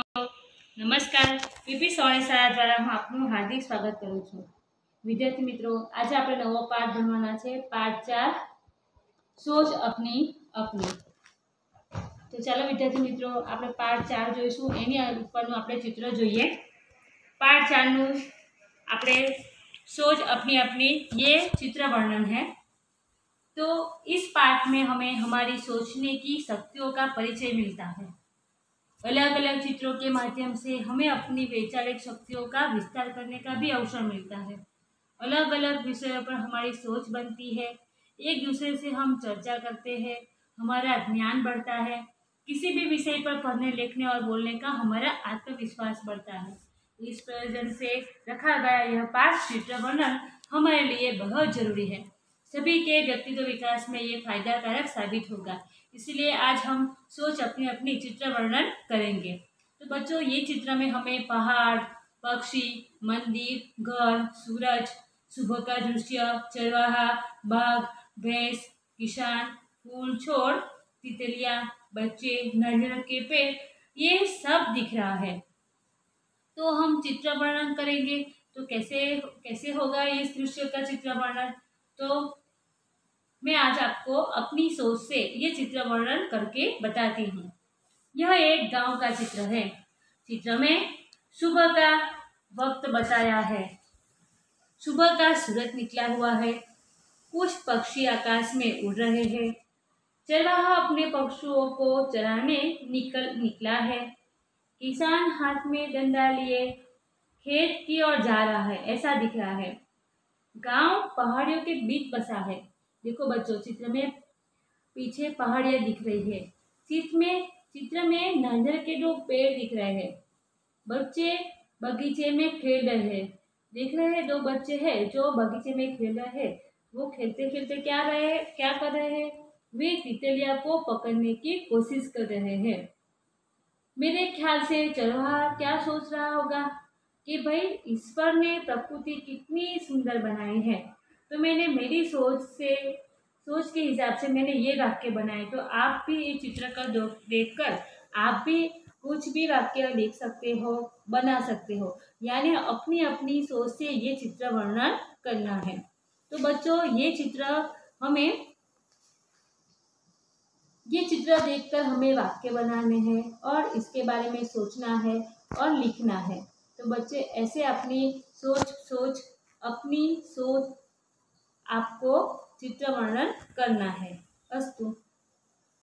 મિત્રો નમસ્કાર પીપી સવાણી શાળા દ્વારા હું આપનું હાર્દિક સ્વાગત કરું છું વિદ્યાર્થી મિત્રો આજે આપણે નવો પાઠ ભણવાના છે પાઠ ચાર સોચ અપની અપની તો ચાલો વિદ્યાર્થી મિત્રો આપણે પાઠ ચાર જોઈશું એની ઉપરનું આપણે ચિત્ર જોઈએ पाठ चार अपने सोच अपनी अपनी ये चित्र वर्णन है तो इस पाठ में हमें हमारी सोचने की शक्तियों का परिचय मिलता है अलग अलग चित्रों के माध्यम से हमें अपनी वैचारिक शक्तियों का विस्तार करने का भी अवसर मिलता है। अलग अलग विषयों पर हमारी सोच बनती है। एक दूसरे से हम चर्चा करते हैं, हमारा ज्ञान बढ़ता है। किसी भी विषय पर पढ़ने, लिखने और बोलने का हमारा आत्मविश्वास बढ़ता है। इस प्रयोजन से रखा गया यह पाठ चित्र वर्णन हमारे लिए बहुत ज़रूरी है। सभी के व्यक्तित्व विकास में ये फायदाकारक साबित होगा। इसलिए आज हम सोच अपनी अपनी चित्र वर्णन करेंगे। तो बच्चों, ये चित्र में हमें पहाड़, पक्षी, मंदिर, घर, सूरज सुबह का दृश्य, चरवाहा, बाघ, भैंस, किसान, फूल, छोड़, तितलिया, बच्चे नारियल के पेड़, ये सब दिख रहा है। तो हम चित्र वर्णन करेंगे। तो कैसे कैसे होगा इस दृश्य का चित्र वर्णन? तो मैं आज आपको अपनी सोच से ये चित्र वर्णन करके बताती हूँ। यह एक गाँव का चित्र है। चित्र में सुबह का वक्त बताया है। सुबह का सूरज निकला हुआ है। कुछ पक्षी आकाश में उड़ रहे हैं। चरवाहा अपने पक्षुओं को चराने निकल निकला है। किसान हाथ में डंडा लिए खेत की ओर जा रहा है, ऐसा दिख रहा है। गाँव पहाड़ियों के बीच बसा है। देखो बच्चों, चित्र में पीछे पहाड़ियाँ दिख रही है। चित्र में चित्र में नांजर के दो पेड़ दिख रहे हैं। बच्चे बगीचे में खेल रहे हैं। देख रहे हैं दो बच्चे हैं जो बगीचे में खेल रहे हैं। वो खेलते खेलते क्या रहे क्या कर रहे हैं? वे तितलिया को पकड़ने की कोशिश कर रहे हैं। मेरे ख्याल से चरवाहा क्या सोच रहा होगा कि भाई, ईश्वर ने प्रकृति कितनी सुंदर बनाई है। तो मैंने मेरी सोच से, सोच के हिसाब से मैंने ये वाक्य बनाए। तो आप भी ये चित्र का देख कर आप भी कुछ भी वाक्य लिख सकते हो, बना सकते हो। यानी अपनी अपनी सोच से ये चित्र वर्णन करना है। तो बच्चों, ये चित्र हमें, ये चित्र देखकर हमें वाक्य बनाने हैं और इसके बारे में सोचना है और लिखना है। तो बच्चे, ऐसे अपनी सोच सोच, अपनी सोच आपको चित्र वर्णन करना है। अस्तु।